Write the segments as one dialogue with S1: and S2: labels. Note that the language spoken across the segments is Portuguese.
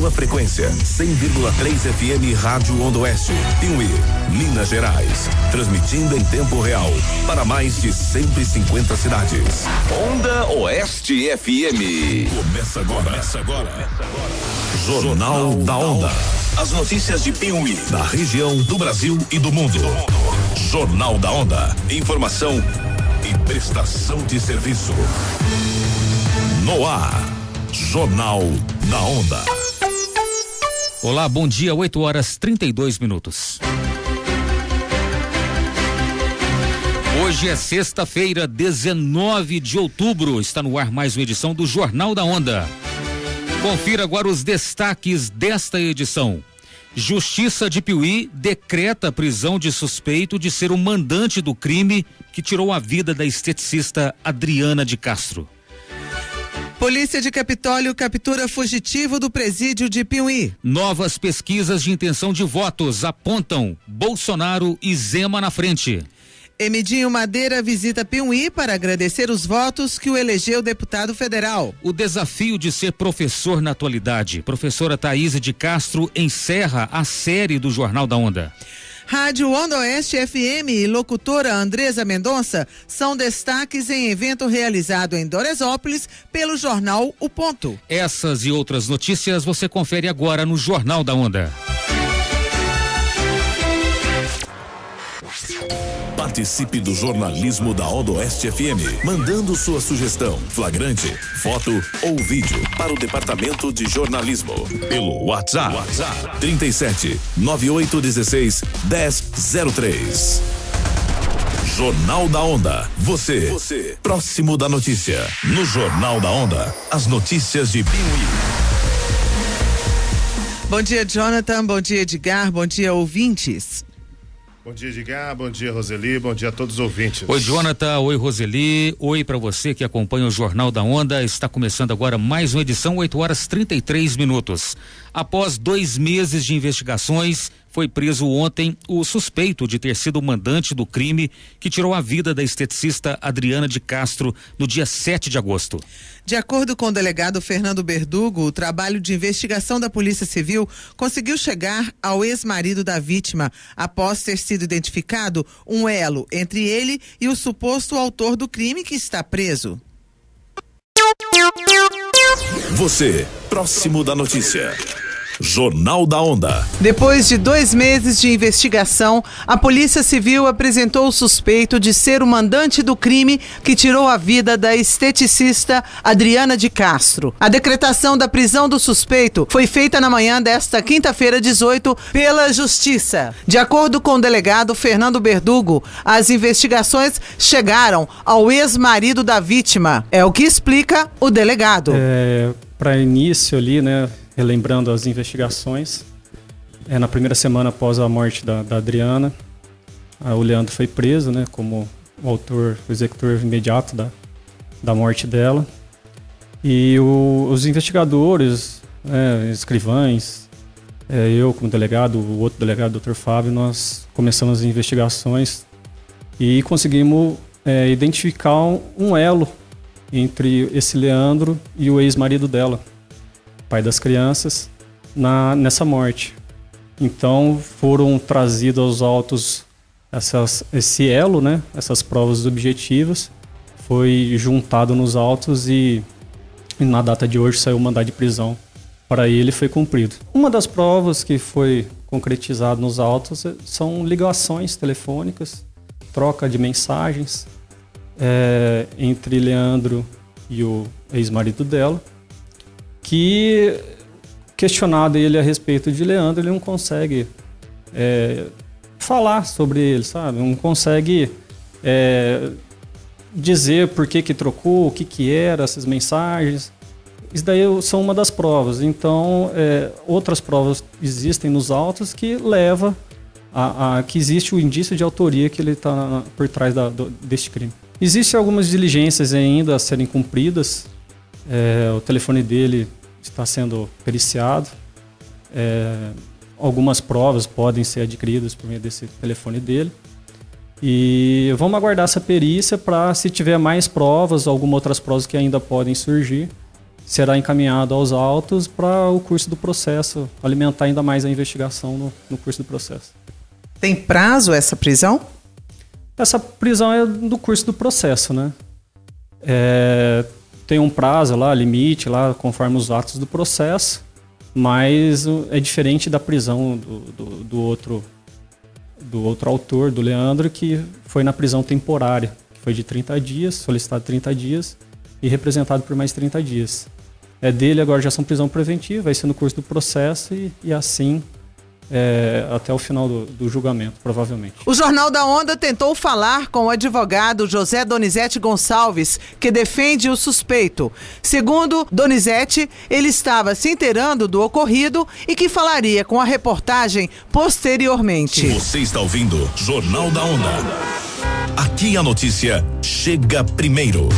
S1: sua frequência. 100,3 FM Rádio Onda Oeste. Piuí, Minas Gerais. Transmitindo em tempo real para mais de 150 cidades. Onda Oeste FM. Começa agora. Começa agora. Jornal da Onda. As notícias de Piuí, da região, do Brasil e do mundo. Jornal da Onda. Informação e prestação de serviço. No ar. Jornal da Onda.
S2: Olá, bom dia, 8 horas 32 minutos. Hoje é sexta-feira, 19 de outubro. Está no ar mais uma edição do Jornal da Onda. Confira agora os destaques desta edição. Justiça de Piuí decreta prisão de suspeito de ser o mandante do crime que tirou a vida da esteticista Adriana de Castro.
S3: Polícia de Capitólio captura fugitivo do presídio de Piuí.
S2: Novas pesquisas de intenção de votos apontam Bolsonaro e Zema na frente.
S3: Emidinho Madeira visita Piuí para agradecer os votos que o elegeu deputado federal.
S2: O desafio de ser professor na atualidade. Professora Thaís de Castro encerra a série do Jornal da Onda.
S3: Rádio Onda Oeste FM e locutora Andresa Mendonça são destaques em evento realizado em Doresópolis pelo jornal O Ponto.
S2: Essas e outras notícias você confere agora no Jornal da Onda.
S1: Participe do jornalismo da Odoeste FM, mandando sua sugestão, flagrante, foto ou vídeo para o departamento de jornalismo pelo WhatsApp, WhatsApp 37 9816 1003. Jornal da Onda. Você, você, próximo da notícia. No Jornal da Onda, as notícias de Piuí.
S3: Bom dia, Jonathan. Bom dia, Edgar. Bom dia, ouvintes.
S4: Bom dia, Edgar. Bom dia, Roseli. Bom dia a todos os ouvintes.
S2: Oi, Jonathan. Oi, Roseli. Oi para você que acompanha o Jornal da Onda. Está começando agora mais uma edição, 8 horas 33 minutos. Após dois meses de investigações, foi preso ontem o suspeito de ter sido o mandante do crime que tirou a vida da esteticista Adriana de Castro no dia 7 de agosto.
S3: De acordo com o delegado Fernando Berdugo, o trabalho de investigação da Polícia Civil conseguiu chegar ao ex-marido da vítima após ter sido identificado um elo entre ele e o suposto autor do crime que está preso.
S1: Você, próximo da notícia. Jornal da Onda.
S3: Depois de dois meses de investigação, a Polícia Civil apresentou o suspeito de ser o mandante do crime que tirou a vida da esteticista Adriana de Castro. A decretação da prisão do suspeito foi feita na manhã desta quinta-feira, 18, pela Justiça. De acordo com o delegado Fernando Berdugo, as investigações chegaram ao ex-marido da vítima. É o que explica o delegado.
S5: É, Para início ali, né, relembrando as investigações. É, na primeira semana após a morte da, da Adriana, a, o Leandro foi preso, né, como o autor, o executor imediato da, da morte dela. E o, os investigadores, é, escrivães, é, eu como delegado, o outro delegado, o Dr. Fábio, nós começamos as investigações e conseguimos é, identificar um elo entre esse Leandro e o ex-marido dela, pai das crianças, na, nessa morte. Então foram trazidos aos autos essas, esse elo, né, essas provas objetivas, foi juntado nos autos e, e na data de hoje saiu o mandado de prisão para ele foi cumprido. Uma das provas que foi concretizada nos autos são ligações telefônicas, troca de mensagens é, entre Leandro e o ex-marido dela que questionado ele a respeito de Leandro, ele não consegue é, falar sobre ele, sabe? Não consegue é, dizer por que que trocou, o que que era essas mensagens. Isso daí são uma das provas. Então, é, outras provas existem nos autos que leva a, a, que existe o indício de autoria que ele está por trás da, do, deste crime. Existem algumas diligências ainda a serem cumpridas é, o telefone dele está sendo periciado. É, algumas provas podem ser adquiridas por meio desse telefone dele. E vamos aguardar essa perícia para, se tiver mais provas, algumas outras provas que ainda podem surgir, será encaminhado aos autos para o curso do processo, alimentar ainda mais a investigação no, no curso do processo.
S3: Tem prazo essa prisão?
S5: Essa prisão é do curso do processo, né? É, tem um prazo lá, limite lá, conforme os atos do processo, mas é diferente da prisão do, do, do outro do outro autor, do Leandro, que foi na prisão temporária, que foi de 30 dias, solicitado 30 dias e representado por mais 30 dias. É dele agora já são prisão preventiva, vai ser no curso do processo e, e assim é, até o final do, do, julgamento, provavelmente.
S3: O Jornal da Onda tentou falar com o advogado José Donizete Gonçalves, que defende o suspeito. Segundo Donizete, ele estava se inteirando do ocorrido e que falaria com a reportagem posteriormente.
S1: Você está ouvindo Jornal da Onda. Aqui a notícia chega primeiro.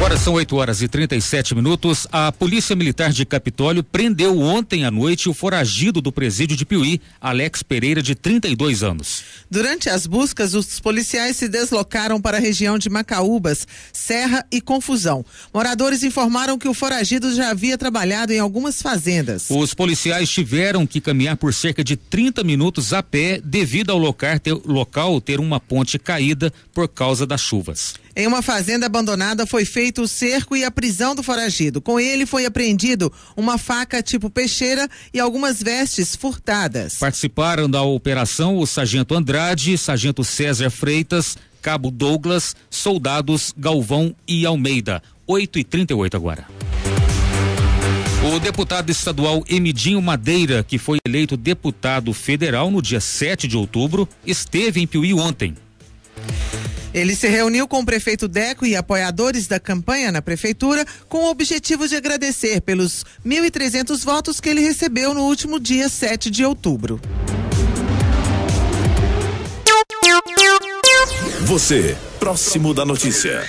S2: Agora são 8 horas e 37 minutos. A Polícia Militar de Capitólio prendeu ontem à noite o foragido do presídio de Piuí, Alex Pereira, de 32 anos.
S3: Durante as buscas, os policiais se deslocaram para a região de Macaúbas, Serra e Confusão. Moradores informaram que o foragido já havia trabalhado em algumas fazendas.
S2: Os policiais tiveram que caminhar por cerca de 30 minutos a pé devido ao local ter, local ter uma ponte caída por causa das chuvas.
S3: Em uma fazenda abandonada foi feito o cerco e a prisão do foragido. Com ele foi apreendido uma faca tipo peixeira e algumas vestes furtadas.
S2: Participaram da operação o sargento Andrade, sargento César Freitas, cabo Douglas, soldados Galvão e Almeida. 8 e 38 agora. O deputado estadual Emidinho Madeira, que foi eleito deputado federal no dia 7 de outubro, esteve em Piuí ontem.
S3: Ele se reuniu com o prefeito Deco e apoiadores da campanha na prefeitura com o objetivo de agradecer pelos 1.300 votos que ele recebeu no último dia 7 de outubro.
S1: Você, próximo da notícia.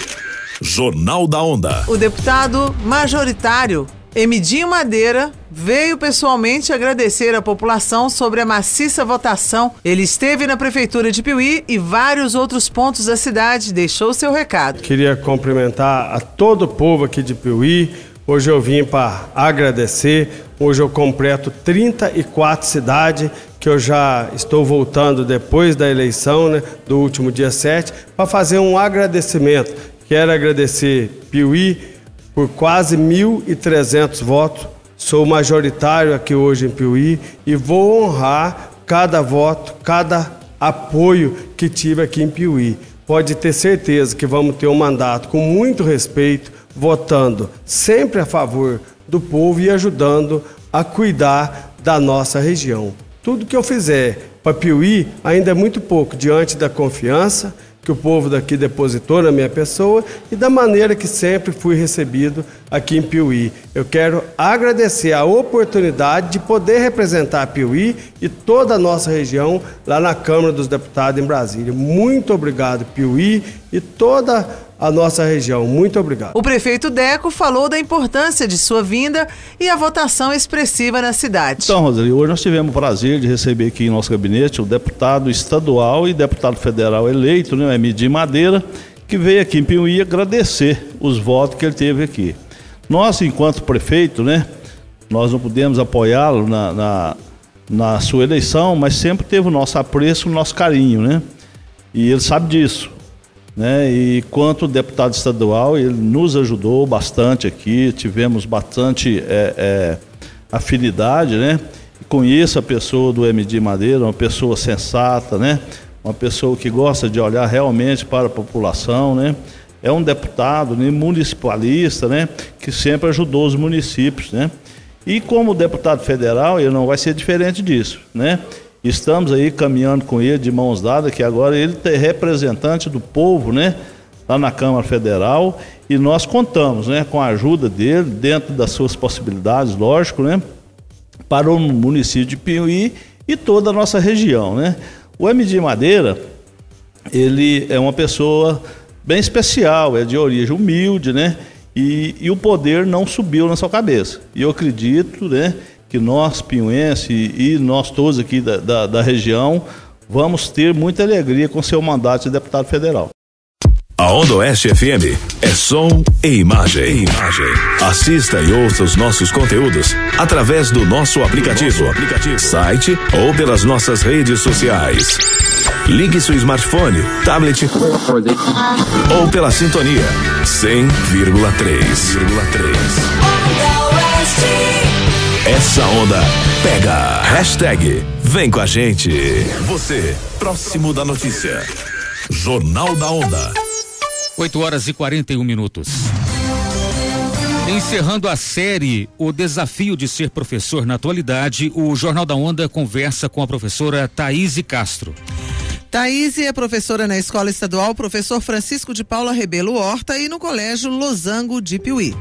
S1: Jornal da Onda.
S3: O deputado majoritário Emidinho Madeira veio pessoalmente agradecer à população sobre a maciça votação. Ele esteve na prefeitura de Piuí e vários outros pontos da cidade, deixou seu recado.
S6: Queria cumprimentar a todo o povo aqui de Piuí. Hoje eu vim para agradecer. Hoje eu completo 34 cidades que eu já estou voltando depois da eleição, né, do último dia 7, para fazer um agradecimento. Quero agradecer Piuí, por quase 1.300 votos. Sou majoritário aqui hoje em Piuí e vou honrar cada voto, cada apoio que tive aqui em Piuí. Pode ter certeza que vamos ter um mandato com muito respeito, votando sempre a favor do povo e ajudando a cuidar da nossa região. Tudo que eu fizer para Piuí ainda é muito pouco diante da confiança que o povo daqui depositou na minha pessoa e da maneira que sempre fui recebido aqui em Piuí. Eu quero agradecer a oportunidade de poder representar Piuí e toda a nossa região lá na Câmara dos Deputados em Brasília. Muito obrigado, Piuí e toda a nossa região. Muito obrigado.
S3: O prefeito Deco falou da importância de sua vinda e a votação expressiva na cidade.
S7: Então, Roseli, hoje nós tivemos o prazer de receber aqui em nosso gabinete o deputado estadual e deputado federal eleito, né, o Emidim Madeira, que veio aqui em Piuí agradecer os votos que ele teve aqui. Nós, enquanto prefeito, né, nós não pudemos apoiá-lo na, na, na sua eleição, mas sempre teve o nosso apreço, o nosso carinho, né? E ele sabe disso. Né? E quanto deputado estadual, ele nos ajudou bastante aqui, tivemos bastante é, é, afinidade, né? Conheço a pessoa do MD Madeira, uma pessoa sensata, né? Uma pessoa que gosta de olhar realmente para a população, né? É um deputado né, municipalista, né? Que sempre ajudou os municípios, né? E como deputado federal, ele não vai ser diferente disso, né? Estamos aí caminhando com ele de mãos dadas, que agora ele é representante do povo, né? Lá na Câmara Federal. E nós contamos, né? Com a ajuda dele, dentro das suas possibilidades, lógico, né? Para o município de Piuí e toda a nossa região, né? O MD Madeira, ele é uma pessoa bem especial, é de origem humilde, né? E, e o poder não subiu na sua cabeça. E eu acredito, né? Que nós, piuense e nós todos aqui da, da, da região, vamos ter muita alegria com seu mandato de deputado federal.
S1: A A Onda Oeste FM é som e imagem. e imagem. Assista e ouça os nossos conteúdos através do nosso aplicativo, nosso aplicativo, site ou pelas nossas redes sociais. Ligue seu smartphone, tablet ou pela sintonia 100,3,3. Essa onda pega. Hashtag vem com a gente. Você, próximo da notícia. Jornal da Onda.
S2: 8 horas e 41 minutos. Encerrando a série O Desafio de Ser Professor na Atualidade, o Jornal da Onda conversa com a professora Thaís Castro.
S3: Thaís é professora na Escola Estadual Professor Francisco de Paula Rebelo Horta e no Colégio Losango de Piuí.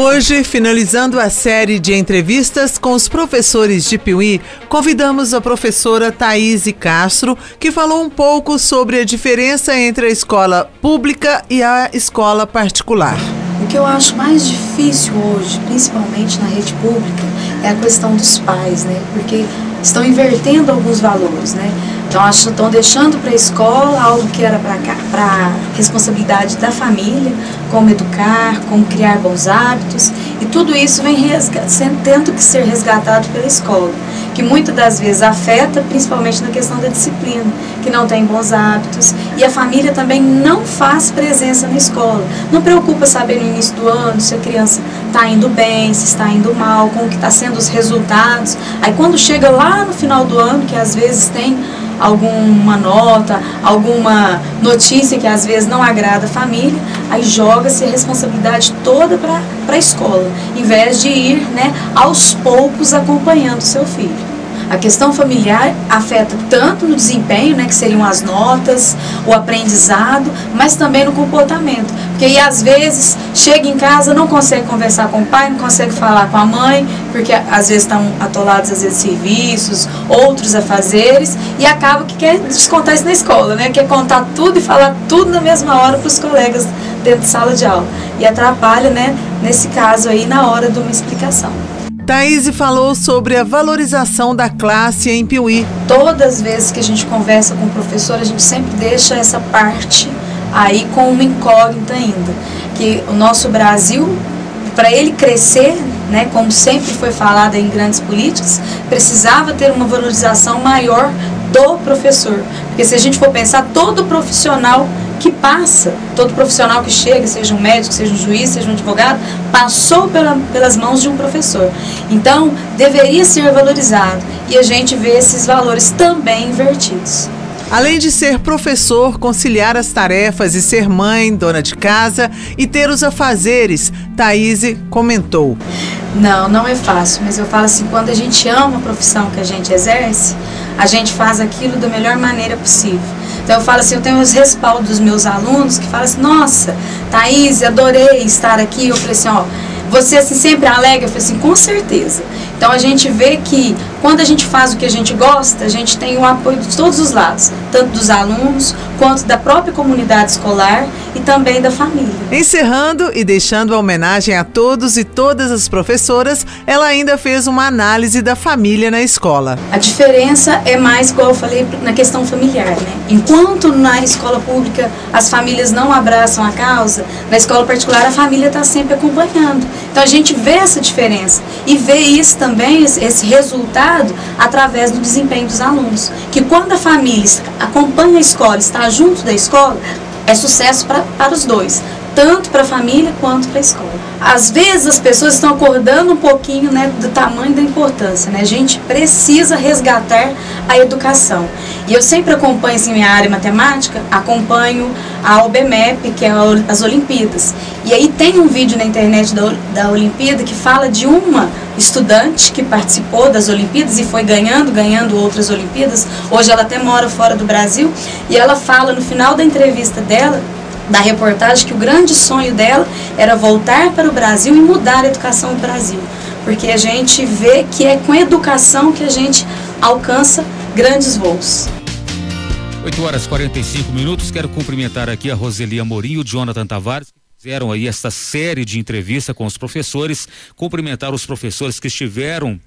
S3: Hoje, finalizando a série de entrevistas com os professores de Piuí, convidamos a professora Thaís Castro, que falou um pouco sobre a diferença entre a escola pública e a escola particular.
S8: O que eu acho mais difícil hoje, principalmente na rede pública, é a questão dos pais, né? Porque estão invertendo alguns valores, né? Então, estão deixando para a escola algo que era para responsabilidade da família, como educar, como criar bons hábitos, e tudo isso vem tendo que ser resgatado pela escola, que muitas das vezes afeta, principalmente na questão da disciplina, que não tem bons hábitos, e a família também não faz presença na escola. Não preocupa saber no início do ano se a criança está indo bem, se está indo mal, como que está sendo os resultados. Aí quando chega lá no final do ano, que às vezes tem alguma nota, alguma notícia que às vezes não agrada a família, aí joga-se a responsabilidade toda para a escola, em vez de ir né, aos poucos acompanhando o seu filho. A questão familiar afeta tanto no desempenho, né, que seriam as notas, o aprendizado, mas também no comportamento. Porque aí, às vezes, chega em casa, não consegue conversar com o pai, não consegue falar com a mãe, porque às vezes estão atolados às vezes serviços, outros afazeres, e acaba que quer descontar isso na escola, né? Quer contar tudo e falar tudo na mesma hora para os colegas dentro de sala de aula. E atrapalha, né, nesse caso aí, na hora de uma explicação.
S3: Thaís falou sobre a valorização da classe em Piuí.
S8: Todas as vezes que a gente conversa com o professor, a gente sempre deixa essa parte aí com uma incógnita ainda. Que o nosso Brasil, para ele crescer, né, como sempre foi falado em grandes políticas, precisava ter uma valorização maior do professor. Porque se a gente for pensar, todo profissional que passa, todo profissional que chega, seja um médico, seja um juiz, seja um advogado, passou pela, pelas mãos de um professor. Então, deveria ser valorizado e a gente vê esses valores também invertidos.
S3: Além de ser professor, conciliar as tarefas e ser mãe, dona de casa e ter os afazeres, Thaís comentou.
S8: Não, não é fácil, mas eu falo assim, quando a gente ama a profissão que a gente exerce, a gente faz aquilo da melhor maneira possível. Então eu falo assim, eu tenho os respaldos dos meus alunos que falam assim, nossa, Thaís, adorei estar aqui. Eu falei assim, ó, você assim, sempre alega? Eu falei assim, com certeza. Então a gente vê que quando a gente faz o que a gente gosta, a gente tem o apoio de todos os lados, tanto dos alunos quanto da própria comunidade escolar e também da família.
S3: Encerrando e deixando a homenagem a todos e todas as professoras, ela ainda fez uma análise da família na escola.
S8: A diferença é mais, como eu falei, na questão familiar, né? Enquanto na escola pública as famílias não abraçam a causa, na escola particular a família está sempre acompanhando. Então a gente vê essa diferença e vê isso também também esse resultado através do desempenho dos alunos. Que quando a família acompanha a escola, está junto da escola, é sucesso pra, para os dois, tanto para a família quanto para a escola. Às vezes as pessoas estão acordando um pouquinho né, do tamanho da importância. Né? A gente precisa resgatar a educação. E eu sempre acompanho assim, minha área matemática, acompanho a OBMEP, que é as Olimpíadas. E aí tem um vídeo na internet da, da Olimpíada que fala de uma estudante que participou das Olimpíadas e foi ganhando, ganhando outras Olimpíadas. Hoje ela até mora fora do Brasil. E ela fala no final da entrevista dela da reportagem que o grande sonho dela era voltar para o Brasil e mudar a educação do Brasil. Porque a gente vê que é com educação que a gente alcança grandes voos.
S2: 8 horas e 45 minutos. Quero cumprimentar aqui a Roseli Amorim e o Jonathan Tavares. Fizeram aí esta série de entrevista com os professores, cumprimentar os professores que estiveram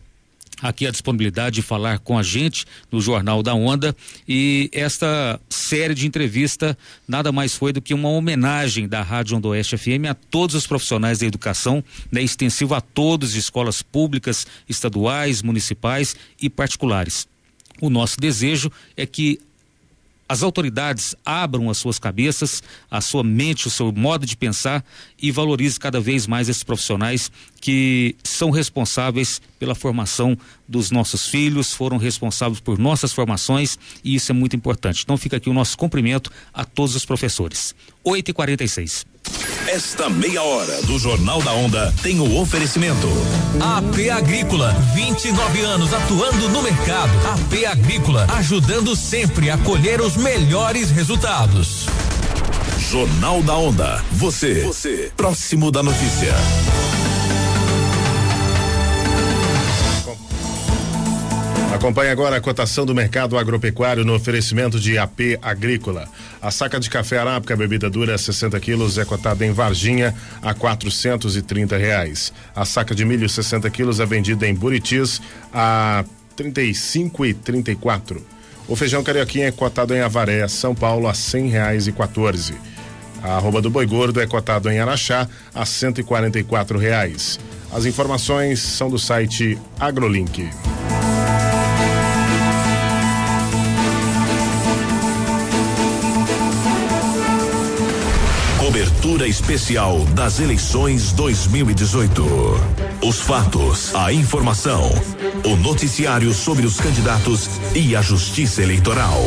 S2: aqui a disponibilidade de falar com a gente no Jornal da Onda e esta série de entrevista nada mais foi do que uma homenagem da Rádio Onda Oeste FM a todos os profissionais da educação, né, extensivo a todos, escolas públicas, estaduais, municipais e particulares. O nosso desejo é que as autoridades abram as suas cabeças, a sua mente, o seu modo de pensar e valorize cada vez mais esses profissionais que são responsáveis pela formação dos nossos filhos, foram responsáveis por nossas formações e isso é muito importante. Então fica aqui o nosso cumprimento a todos os professores. 8 e 46
S1: esta meia hora do Jornal da Onda tem o oferecimento.
S9: AP Agrícola, 29 anos atuando no mercado. AP Agrícola, ajudando sempre a colher os melhores resultados.
S1: Jornal da Onda. Você, você, próximo da notícia.
S4: Acompanhe agora a cotação do mercado agropecuário no oferecimento de AP Agrícola. A saca de café arábica, bebida dura 60 quilos, é cotada em Varginha a 430 reais. A saca de milho 60 quilos é vendida em Buritis a 35 e 34. O feijão carioquinha é cotado em Avaré, São Paulo a cem reais e 14. A arroba do boi gordo é cotado em Araxá a 144 reais. As informações são do site AgroLink.
S1: Cobertura especial das eleições 2018. Os fatos, a informação, o noticiário sobre os candidatos e a justiça eleitoral.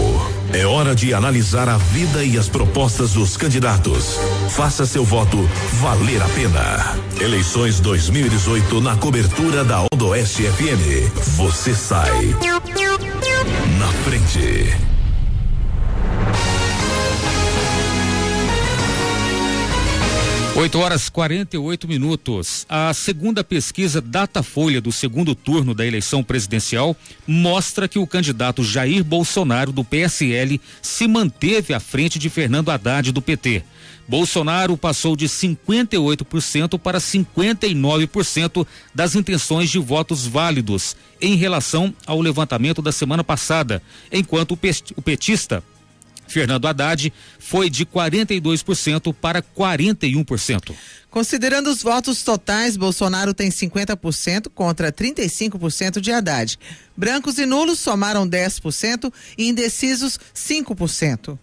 S1: É hora de analisar a vida e as propostas dos candidatos. Faça seu voto valer a pena. Eleições 2018 na cobertura da Odoeste. Você sai na frente.
S2: 8 horas 48 minutos. A segunda pesquisa Datafolha do segundo turno da eleição presidencial mostra que o candidato Jair Bolsonaro do PSL se manteve à frente de Fernando Haddad do PT. Bolsonaro passou de 58% para 59% das intenções de votos válidos em relação ao levantamento da semana passada, enquanto o petista Fernando Haddad foi de 42% para 41%.
S3: Considerando os votos totais, Bolsonaro tem 50% contra 35% de Haddad. Brancos e nulos somaram 10% e indecisos 5%.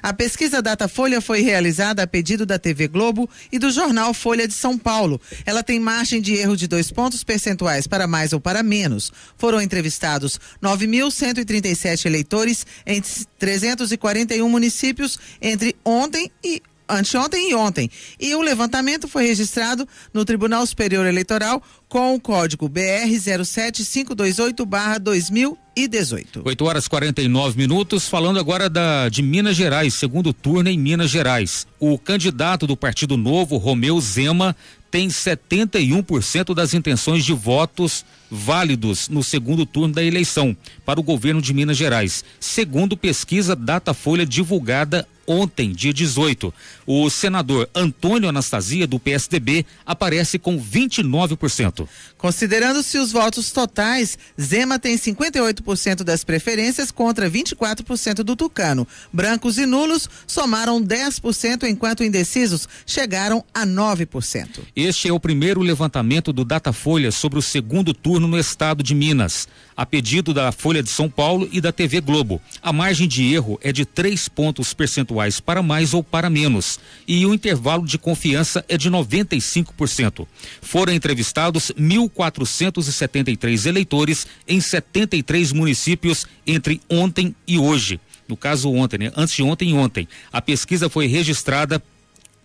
S3: A pesquisa Datafolha foi realizada a pedido da TV Globo e do jornal Folha de São Paulo. Ela tem margem de erro de dois pontos percentuais para mais ou para menos. Foram entrevistados 9.137 eleitores em 341 municípios entre ontem e anteontem e ontem. E o levantamento foi registrado no Tribunal Superior Eleitoral com o código BR 07528/2018.
S2: 8 horas 49 minutos, falando agora da de Minas Gerais, segundo turno em Minas Gerais. O candidato do Partido Novo, Romeu Zema, tem 71% das intenções de votos válidos no segundo turno da eleição para o governo de Minas Gerais, segundo pesquisa Datafolha divulgada ontem, dia 18. O senador Antônio Anastasia, do PSDB, aparece com 29%.
S3: Considerando-se os votos totais, Zema tem 58% das preferências contra 24% do Tucano. Brancos e nulos somaram 10%, enquanto indecisos chegaram a 9%.
S2: Este é o primeiro levantamento do Datafolha sobre o segundo turno no estado de Minas, a pedido da Folha de São Paulo e da TV Globo. A margem de erro é de 3 pontos percentuais para mais ou para menos, e o intervalo de confiança é de 95%. Foram entrevistados 1.473 eleitores em 73 municípios entre ontem e hoje. No caso ontem, né? Antes de ontem e ontem. A pesquisa foi registrada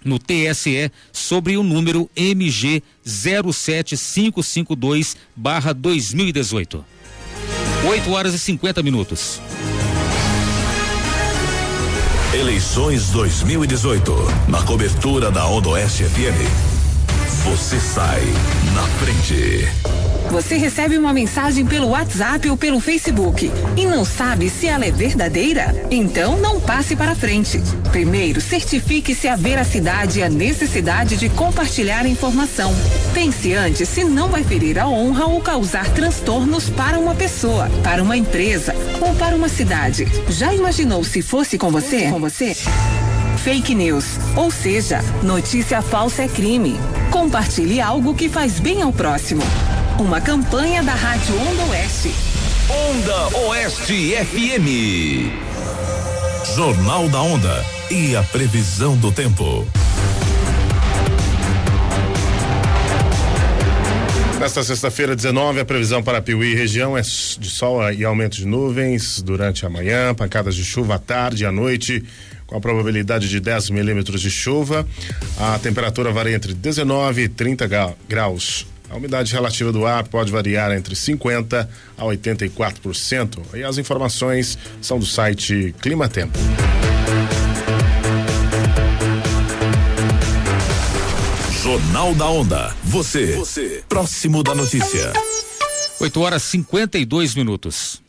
S2: no TSE sobre o número MG 07552 barra 2018. 8 horas e 50 minutos.
S1: Eleições 2018. Na cobertura da Odoeste FM. Você sai na frente.
S10: Você recebe uma mensagem pelo WhatsApp ou pelo Facebook e não sabe se ela é verdadeira? Então não passe para frente. Primeiro, certifique se a veracidade e a necessidade de compartilhar a informação. Pense antes se não vai ferir a honra ou causar transtornos para uma pessoa, para uma empresa ou para uma cidade. Já imaginou se fosse com você? Com você? Fake news, ou seja, notícia falsa é crime. Compartilhe algo que faz bem ao próximo. Uma campanha da Rádio Onda Oeste.
S1: Onda Oeste FM. Jornal da Onda e a previsão do tempo.
S4: Nesta sexta-feira, 19, a previsão para Piuí região é de sol e aumento de nuvens durante a manhã, pancadas de chuva à tarde e à noite, com a probabilidade de 10 milímetros de chuva. A temperatura varia entre 19 e 30 graus. A umidade relativa do ar pode variar entre 50% a 84%. E as informações são do site Clima Tempo.
S1: Jornal da Onda. Você, você, próximo da notícia.
S2: 8 horas 52 minutos.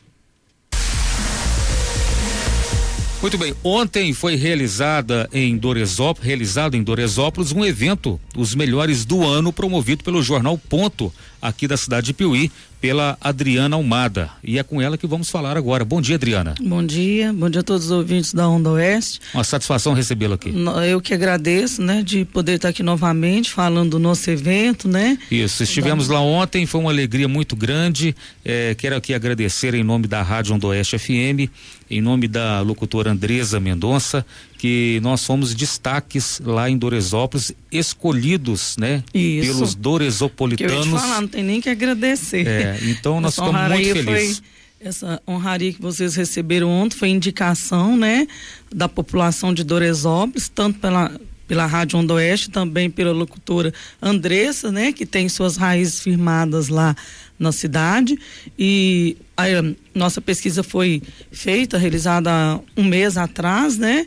S2: Muito bem, ontem foi realizada em Doresópolis, realizado em Doresópolis um evento, os melhores do ano, promovido pelo jornal Ponto, aqui da cidade de Piuí, pela Adriana Almada. E é com ela que vamos falar agora. Bom dia, Adriana.
S11: Bom dia, bom dia a todos os ouvintes da Onda Oeste.
S2: Uma satisfação recebê-la aqui.
S11: Eu que agradeço, né, de poder estar aqui novamente falando do nosso evento, né?
S2: Isso, estivemos da... lá ontem, foi uma alegria muito grande. É, quero aqui agradecer em nome da Rádio Onda Oeste FM, em nome da locutora Andresa Mendonça, que nós fomos destaques lá em Doresópolis, escolhidos, né?
S11: Isso.
S2: Pelos doresopolitanos.
S11: Que eu ia te falar, não tem nem que agradecer.
S2: É, então nós ficamos muito felizes.
S11: Essa honraria que vocês receberam ontem foi indicação, né, da população de Doresópolis, tanto pela pela Rádio Onda Oeste, também pela locutora Andressa, né, que tem suas raízes firmadas lá na cidade. E a, nossa pesquisa foi feita, realizada um mês atrás, né?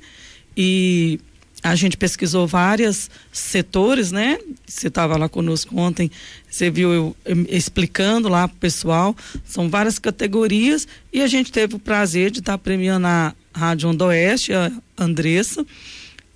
S11: E a gente pesquisou vários setores, né? Você estava lá conosco ontem, você viu eu, explicando lá para o pessoal. São várias categorias e a gente teve o prazer de estar tá premiando a Rádio Onda Oeste, a Andressa.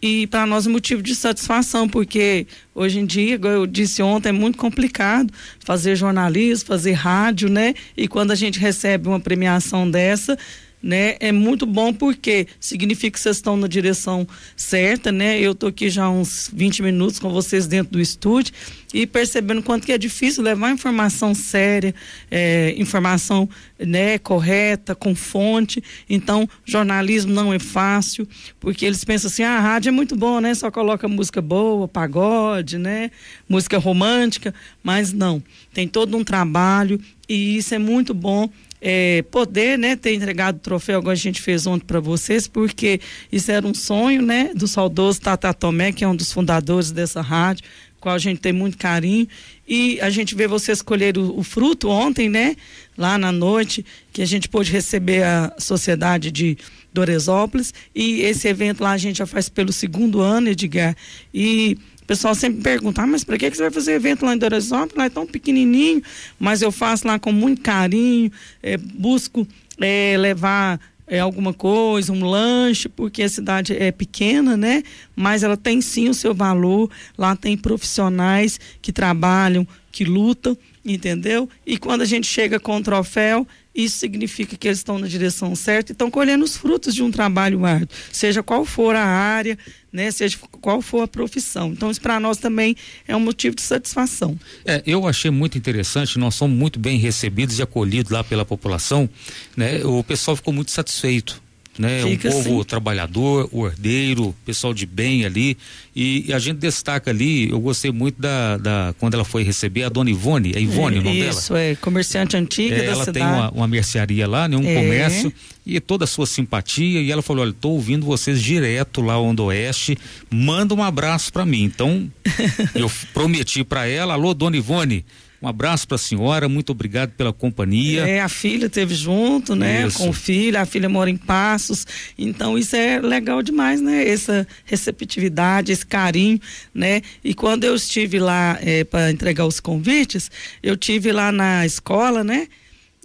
S11: E para nós é motivo de satisfação, porque hoje em dia, eu disse ontem, é muito complicado fazer jornalismo, fazer rádio, né? E quando a gente recebe uma premiação dessa, né? É muito bom porque significa que vocês estão na direção certa, né? Eu tô aqui já uns 20 minutos com vocês dentro do estúdio e percebendo quanto que é difícil levar informação séria, é, informação né, correta, com fonte. Então, jornalismo não é fácil, porque eles pensam assim, ah, a rádio é muito bom, né? Só coloca música boa, pagode, né? Música romântica, mas não. Tem todo um trabalho e isso é muito bom é, poder né, ter entregado o troféu como a gente fez ontem para vocês, porque isso era um sonho né, do saudoso Tata Tomé, que é um dos fundadores dessa rádio, qual a gente tem muito carinho. E a gente vê você escolher o, o, fruto ontem, né? Lá na noite, que a gente pôde receber a sociedade de Doresópolis. E esse evento lá a gente já faz pelo segundo ano, Edgar. E o pessoal sempre pergunta, ah, mas para que, que você vai fazer evento lá em Doresópolis? Lá é tão pequenininho, mas eu faço lá com muito carinho, é, busco é, levar é, alguma coisa, um lanche, porque a cidade é pequena, né? Mas ela tem sim o seu valor. Lá tem profissionais que trabalham, que lutam, entendeu? E quando a gente chega com o troféu, isso significa que eles estão na direção certa e estão colhendo os frutos de um trabalho árduo, seja qual for a área, né, seja qual for a profissão. Então, isso para nós também é um motivo de satisfação.
S2: É, eu achei muito interessante, nós somos muito bem recebidos e acolhidos lá pela população, né? O pessoal ficou muito satisfeito né? Fica um povo assim. trabalhador, ordeiro, pessoal de bem ali. E, e, a gente destaca ali, eu gostei muito da, da quando ela foi receber a dona Ivone, é Ivone é, o nome
S11: isso,
S2: dela?
S11: Isso, é comerciante antiga é, da
S2: ela
S11: cidade.
S2: tem uma, uma mercearia lá, né? Um é. comércio e toda a sua simpatia e ela falou, olha, tô ouvindo vocês direto lá onde Oeste, manda um abraço para mim. Então, eu prometi para ela, alô, dona Ivone, um abraço para a senhora, muito obrigado pela companhia.
S11: É, a filha teve junto, né?
S2: Isso.
S11: Com o filho, a filha mora em Passos. Então isso é legal demais, né? Essa receptividade, esse carinho, né? E quando eu estive lá é, para entregar os convites, eu tive lá na escola, né?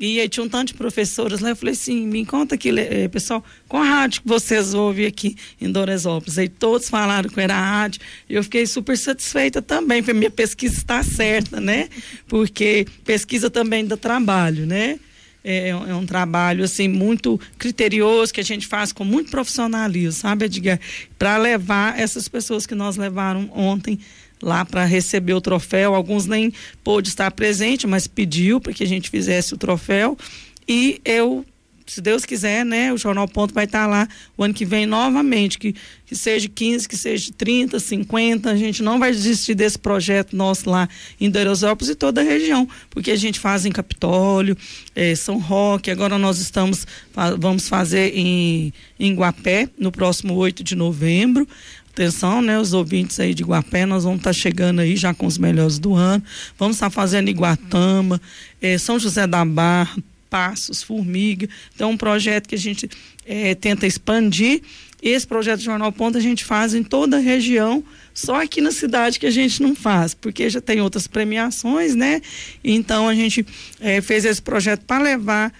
S11: E aí tinha um tanto de professoras lá, eu falei assim, me conta aqui, eh, pessoal, qual rádio que vocês ouvem aqui em Doresópolis? Aí todos falaram que era a rádio, e eu fiquei super satisfeita também, porque minha pesquisa está certa, né? Porque pesquisa também dá trabalho, né? É, é um trabalho assim muito criterioso que a gente faz com muito profissionalismo, sabe, Edgar? Para levar essas pessoas que nós levaram ontem lá para receber o troféu. Alguns nem pôde estar presente, mas pediu para que a gente fizesse o troféu. E eu, se Deus quiser, né, o Jornal Ponto vai estar lá o ano que vem novamente, que, que seja 15, que seja 30, 50, a gente não vai desistir desse projeto nosso lá em Doresópolis e toda a região, porque a gente faz em Capitólio, eh, São Roque, agora nós estamos, vamos fazer em, em Guapé, no próximo 8 de novembro, Atenção, né? Os ouvintes aí de Guapé, nós vamos estar tá chegando aí já com os melhores do ano. Vamos estar tá fazendo Iguatama, eh, São José da Barra, Passos, Formiga. Então, um projeto que a gente eh, tenta expandir. Esse projeto Jornal Ponto a gente faz em toda a região, só aqui na cidade que a gente não faz, porque já tem outras premiações, né? Então, a gente eh, fez esse projeto para levar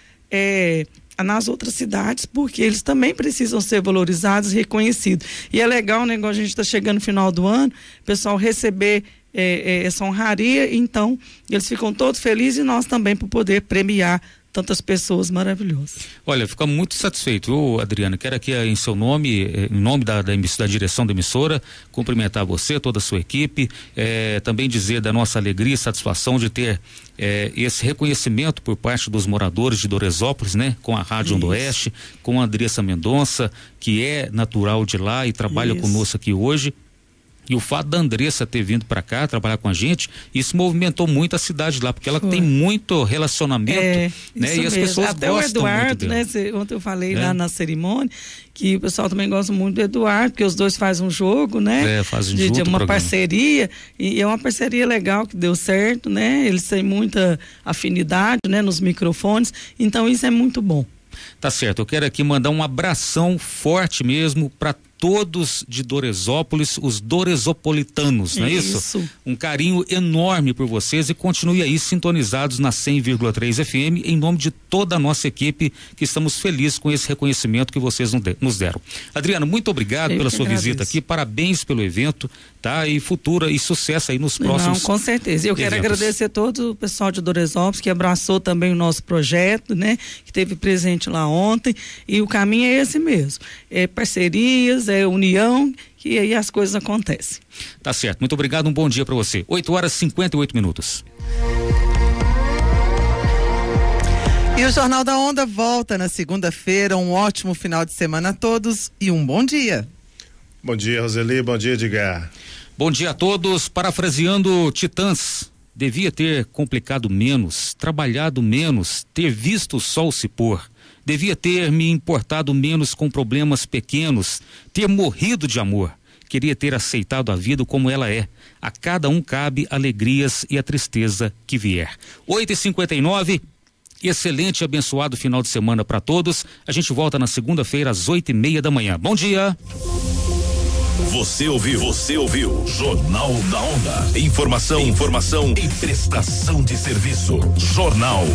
S11: nas outras cidades, porque eles também precisam ser valorizados reconhecidos. E é legal, né, igual a gente está chegando no final do ano, o pessoal receber é, é, essa honraria, então eles ficam todos felizes e nós também por poder premiar tantas pessoas maravilhosas.
S2: Olha, fico muito satisfeito, viu, Adriana? Quero aqui em seu nome, eh, em nome da, da, da direção da emissora, cumprimentar você, toda a sua equipe, eh, também dizer da nossa alegria e satisfação de ter eh, esse reconhecimento por parte dos moradores de Doresópolis, né? Com a Rádio Isso. Oeste, com a Andressa Mendonça, que é natural de lá e trabalha Isso. conosco aqui hoje e o fato da Andressa ter vindo para cá trabalhar com a gente, isso movimentou muito a cidade lá, porque ela Foi. tem muito relacionamento, é, né? E as mesmo. pessoas Até gostam o Eduardo,
S11: né? Ontem eu falei é. lá na cerimônia que o pessoal também gosta muito do Eduardo, porque os dois fazem um jogo, né?
S2: É, fazem
S11: de,
S2: junto
S11: de uma parceria e é uma parceria legal que deu certo, né? Eles têm muita afinidade, né? Nos microfones, então isso é muito bom.
S2: Tá certo. Eu quero aqui mandar um abração forte mesmo para todos de Doresópolis, os doresopolitanos, não é isso? isso? Um carinho enorme por vocês e continue aí sintonizados na 100,3 FM em nome de toda a nossa equipe que estamos felizes com esse reconhecimento que vocês nos deram. Adriano, muito obrigado Eu pela sua agradeço. visita aqui, parabéns pelo evento, tá? E futura e sucesso aí nos próximos.
S11: Não, com certeza. Eu eventos. quero agradecer a todo o pessoal de Doresópolis que abraçou também o nosso projeto, né? Que teve presente lá ontem e o caminho é esse mesmo. É parcerias, é união, que aí as coisas acontecem.
S2: Tá certo. Muito obrigado, um bom dia para você. 8 horas e 58 minutos.
S3: E o Jornal da Onda volta na segunda-feira. Um ótimo final de semana a todos e um bom dia.
S4: Bom dia, Roseli. Bom dia, Edgar.
S2: Bom dia a todos. Parafraseando Titãs. Devia ter complicado menos, trabalhado menos, ter visto o sol se pôr Devia ter me importado menos com problemas pequenos, ter morrido de amor. Queria ter aceitado a vida como ela é. A cada um cabe alegrias e a tristeza que vier. 8 e 59 Excelente e abençoado final de semana para todos. A gente volta na segunda-feira às oito e meia da manhã. Bom dia.
S1: Você ouviu? Você ouviu? Jornal da Onda. Informação, informação e prestação de serviço. Jornal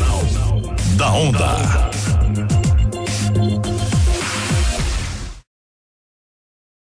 S1: da Onda.